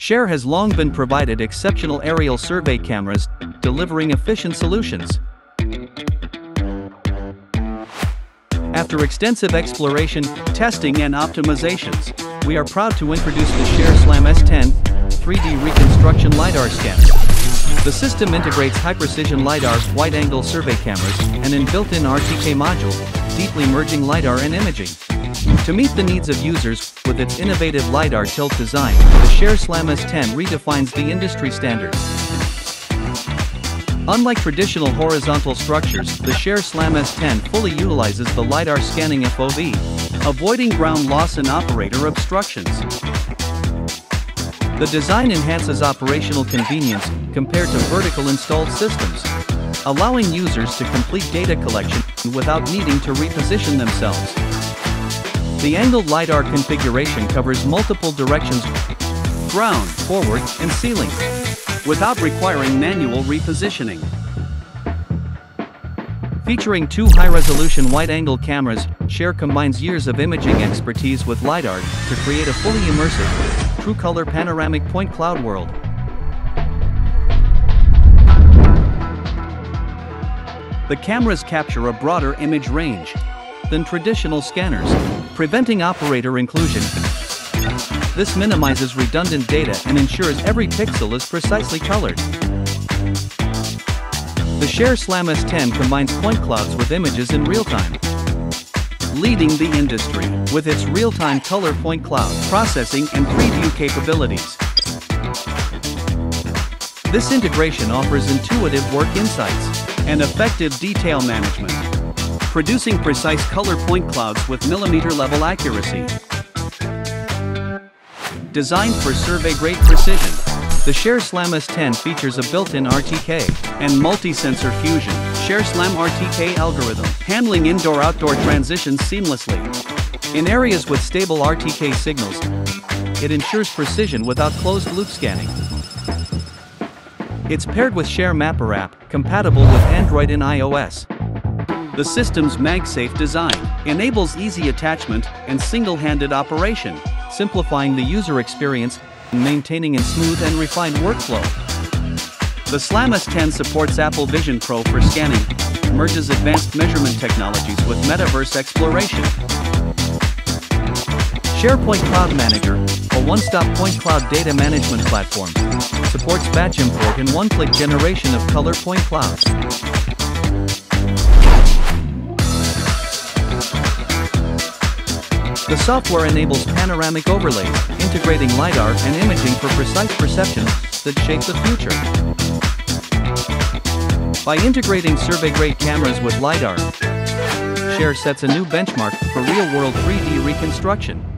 Share has long been provided exceptional aerial survey cameras, delivering efficient solutions. After extensive exploration, testing and optimizations, we are proud to introduce the Share Slam S10 3D Reconstruction LiDAR Scanner. The system integrates high-precision LiDAR wide-angle survey cameras and an built-in RTK module, deeply merging LiDAR and imaging. To meet the needs of users, with its innovative LiDAR tilt design, the Share Slam S10 redefines the industry standard. Unlike traditional horizontal structures, the Share Slam S10 fully utilizes the LiDAR scanning FOV, avoiding ground loss and operator obstructions. The design enhances operational convenience compared to vertical installed systems, allowing users to complete data collection without needing to reposition themselves. The angled LiDAR configuration covers multiple directions ground, forward, and ceiling without requiring manual repositioning. Featuring two high-resolution wide-angle cameras, Share combines years of imaging expertise with LiDAR to create a fully immersive, true-color panoramic point cloud world. The cameras capture a broader image range than traditional scanners, preventing operator inclusion. This minimizes redundant data and ensures every pixel is precisely colored. The Share Slam S10 combines point clouds with images in real time, leading the industry with its real-time color point cloud processing and preview capabilities. This integration offers intuitive work insights and effective detail management producing precise color point clouds with millimeter-level accuracy. Designed for survey-grade precision, the Share Slam S10 features a built-in RTK and multi-sensor fusion Share Slam RTK algorithm, handling indoor-outdoor transitions seamlessly. In areas with stable RTK signals, it ensures precision without closed-loop scanning. It's paired with Share Mapper app, compatible with Android and iOS. The system's MagSafe design enables easy attachment and single-handed operation, simplifying the user experience and maintaining a smooth and refined workflow. The Slam S10 supports Apple Vision Pro for scanning, merges advanced measurement technologies with metaverse exploration. Share Point Cloud Manager, a one-stop point cloud data management platform, supports batch import and one-click generation of color point clouds. The software enables panoramic overlays, integrating LiDAR and imaging for precise perceptions that shape the future. By integrating survey-grade cameras with LiDAR, Share sets a new benchmark for real-world 3D reconstruction.